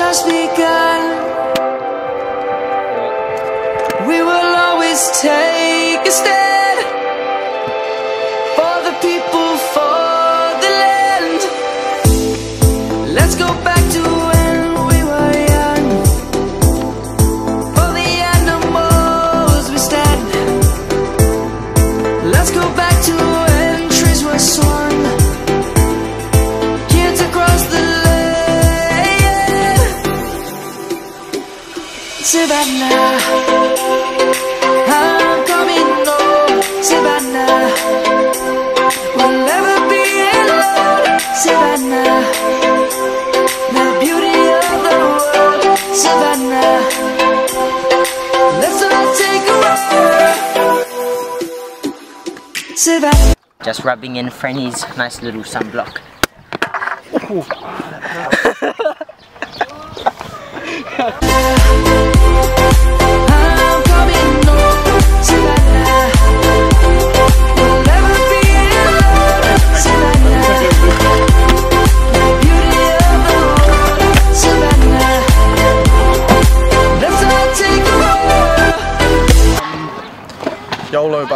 Just begun. Savannah, I'm coming home. Savannah, we'll never be alone. Savannah, the beauty of the world. Savannah, let's all take a walk. Savannah. Just rubbing in Frenny's nice little sunblock. I'm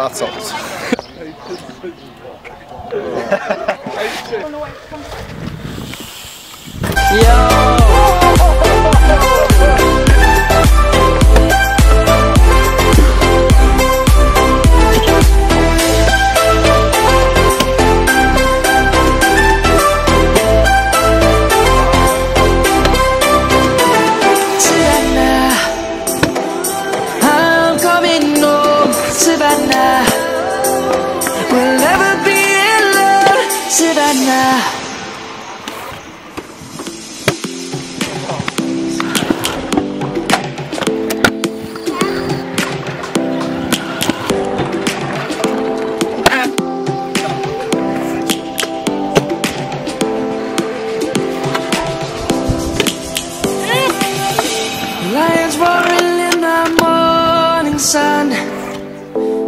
hot sauce. Yo! We'll never be alone, Savannah. Lions roaring in the morning sun,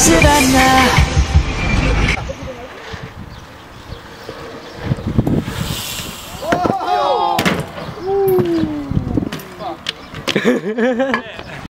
should I now?